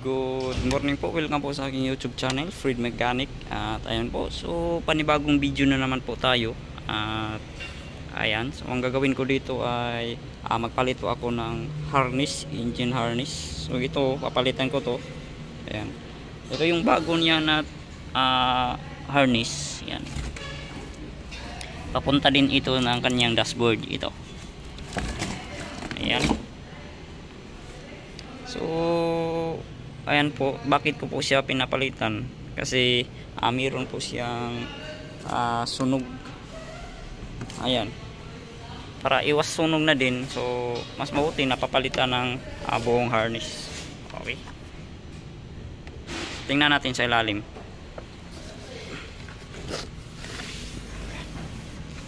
Good morning po, welcome po sa aking YouTube channel, Fred Mechanic. At ayan po, so panibagong video na naman po tayo. At ayan, so ang gagawin ko dito ay ah, Magpalit po ako ng harness, engine harness. So ito, papalitan ko to. Ayan. Ito yung bago niya na ah, harness. Ayan. Papunta din ito ng kanyang dashboard. Ito. Ayan. So, ayan po, bakit ko po siya pinapalitan? Kasi uh, mayroon po siyang uh, sunog. Ayan. Para iwas sunog na din, so mas mabuti na papalitan ng uh, buong harness. Okay. Tingnan natin sa ilalim.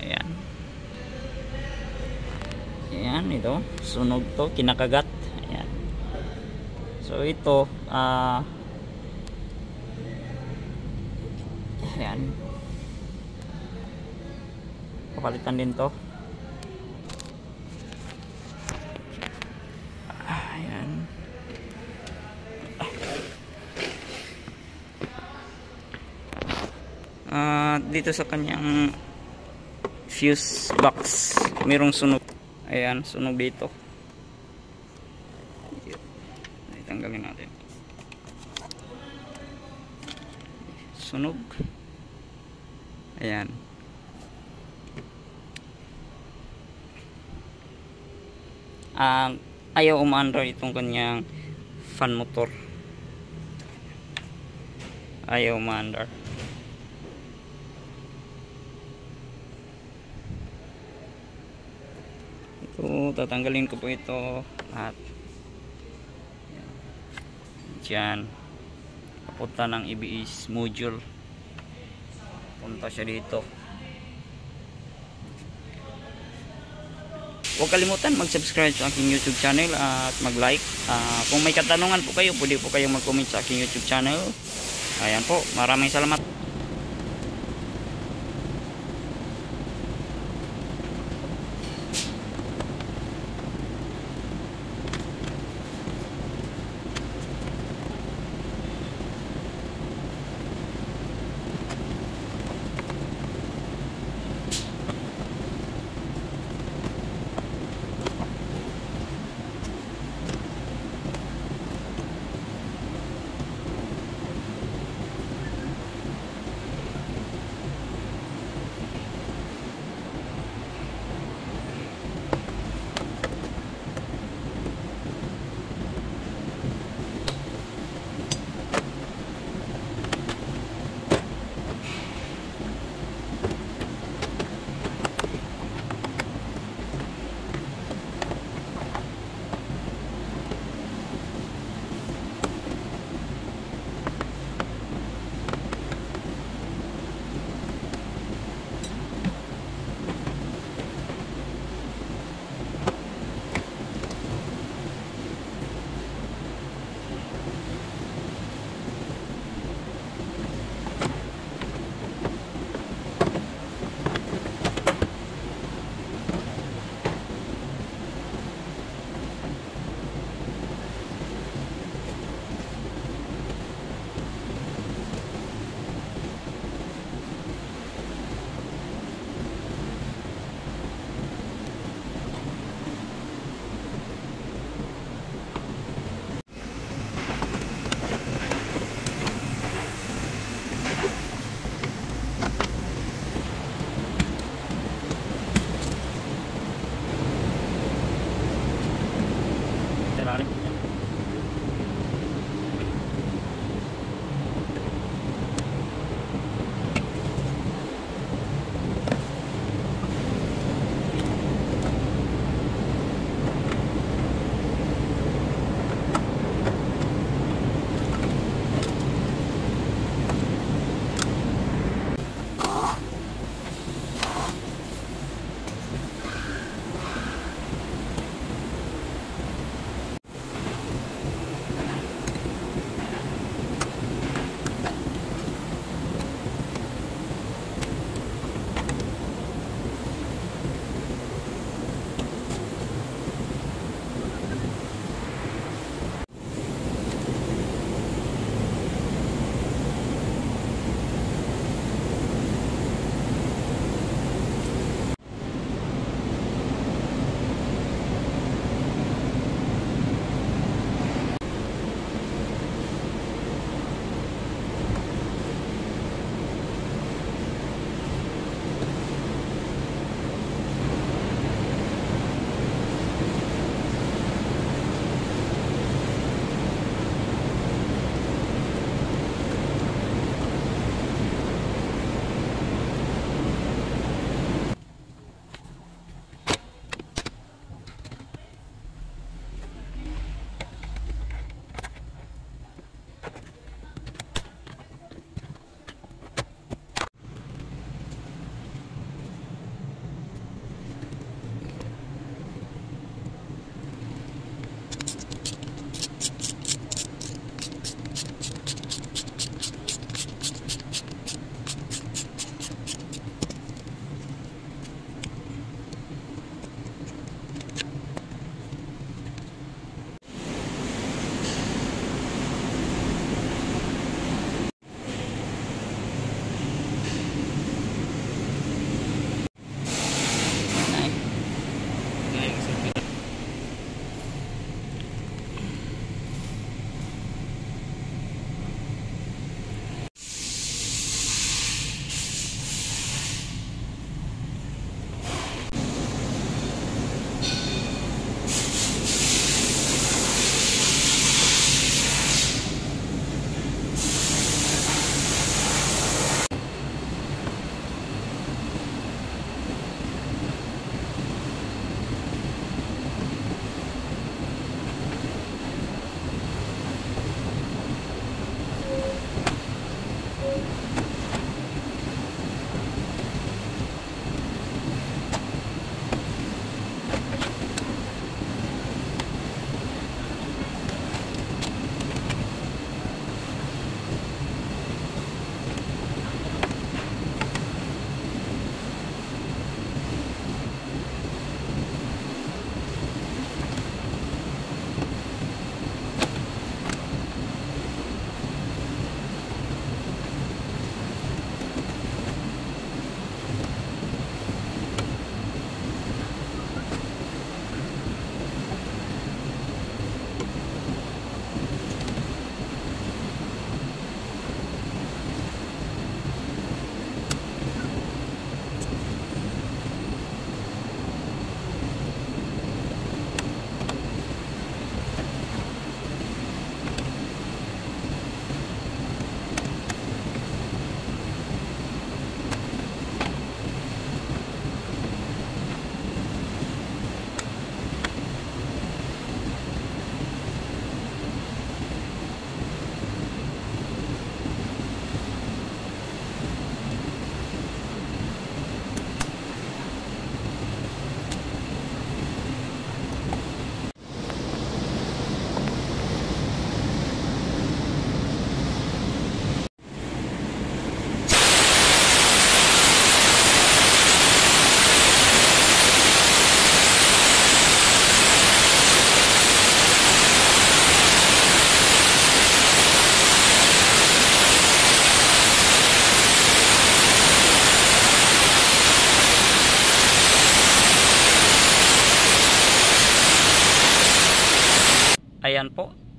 Ayan. Ayan, ito. Sunog to, kinakagat. So ito, ah uh, Ayan. Papalitan din to. Ayan. Uh, dito sa kanyang fuse box, mayroong sunog. Ayan, sunog dito. Tanggalin natin. Sunog. Ayan. Uh, ayaw umaandar itong kanyang fan motor. Ayaw umaandar. Ito tatanggalin ko po ito at dyan papunta ng EBS module. Punta siya dito. Huwag kalimutan mag subscribe sa aking youtube channel at mag like uh, kung may katanungan po kayo pwede po kayong mag comment sa aking youtube channel. Ayan po. Maraming salamat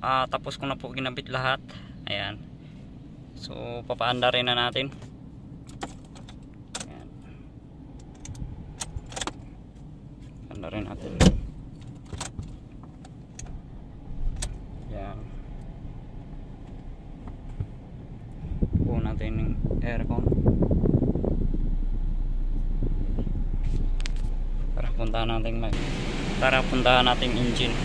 ah, tapos ko na po ginabit lahat. Ayan. So papaanda rin na natin. Ayan. Paanda rin natin. Ayan. Po natin yung aircon. Para puntahan natin mag para puntahan natin engine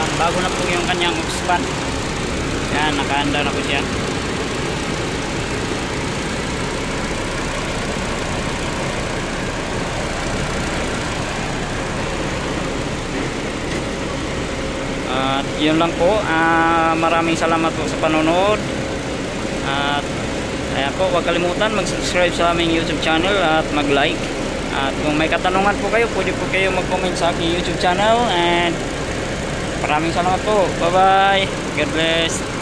Yan, bago na po yung kanyang span yan nakaanda na po siya. At yun lang po. Ah, maraming salamat po sa panonood. At ayan po huwag kalimutan mag subscribe sa aming youtube channel at mag like at kung may katanungan po kayo pwede po kayo mag comment sa aking youtube channel. And Maraming salamat po. Bye-bye. God bless.